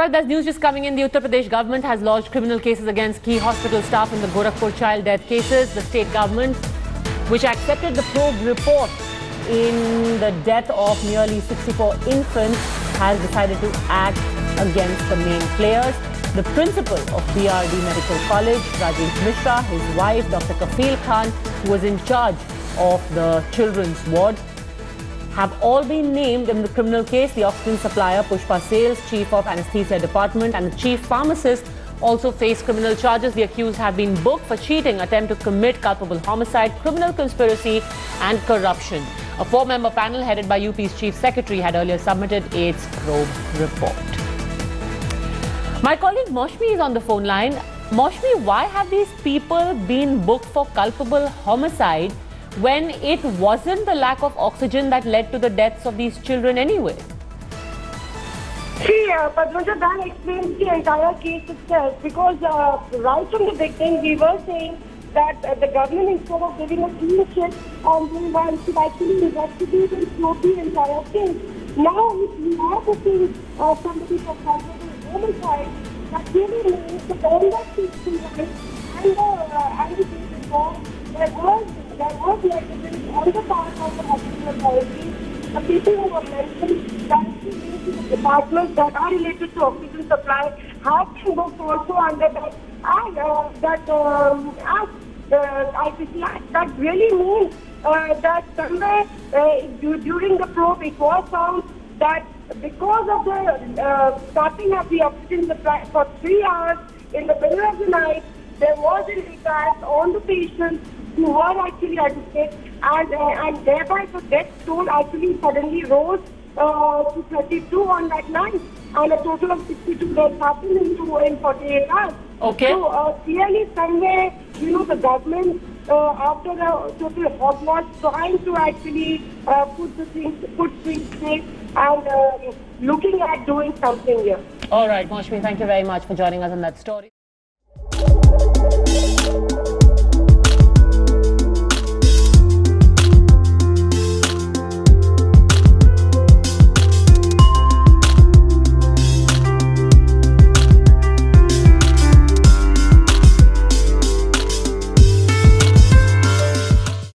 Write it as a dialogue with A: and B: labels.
A: right, there's news just coming in. The Uttar Pradesh government has lodged criminal cases against key hospital staff in the Gorakhpur child death cases. The state government, which accepted the probe report in the death of nearly 64 infants, has decided to act against the main players. The principal of BRD Medical College, Rajesh Mishra, his wife, Dr. Kafil Khan, who was in charge of the children's ward, have all been named in the criminal case. The oxygen supplier, Pushpa Sales, chief of anesthesia department and the chief pharmacist also face criminal charges. The accused have been booked for cheating, attempt to commit culpable homicide, criminal conspiracy and corruption. A four-member panel headed by UP's chief secretary had earlier submitted its probe report. My colleague Moshmi is on the phone line. Moshmi, why have these people been booked for culpable homicide when it wasn't the lack of oxygen that led to the deaths of these children anyway?
B: See, uh, Padmaja Dan explains the entire case itself because uh, right from the beginning we were saying that uh, the government instead of giving a clean sheet on the one should actually investigate and probe the entire thing. Now, if we are putting uh, somebody for culpable homicide, that really means the conduct is right and the uh, and the case involved, there was there was negligence on the part of the hospital authorities. The people who were mentioned directly to the departments that are related to oxygen supply have been booked also under that and uh, that um, uh. That really means uh, that somewhere uh, during the probe it was found that because of the uh, stopping of the oxygen supply for three hours in the middle of the night, there was an impact on the patients who were actually addicted and, uh, and thereby the death toll actually suddenly rose uh, to 32 on that night and a total of 62 deaths happened in, two- in 48 hours.
A: Okay.
B: So uh, clearly somewhere, you know, the government uh, after the total hogwash trying to actually uh, put the things, put things straight and uh, looking at doing something here.
A: All right, Moshmi, thank you very much for joining us on that story.